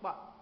吧。